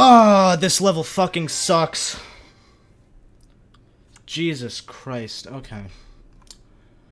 Oh, this level fucking sucks. Jesus Christ. Okay.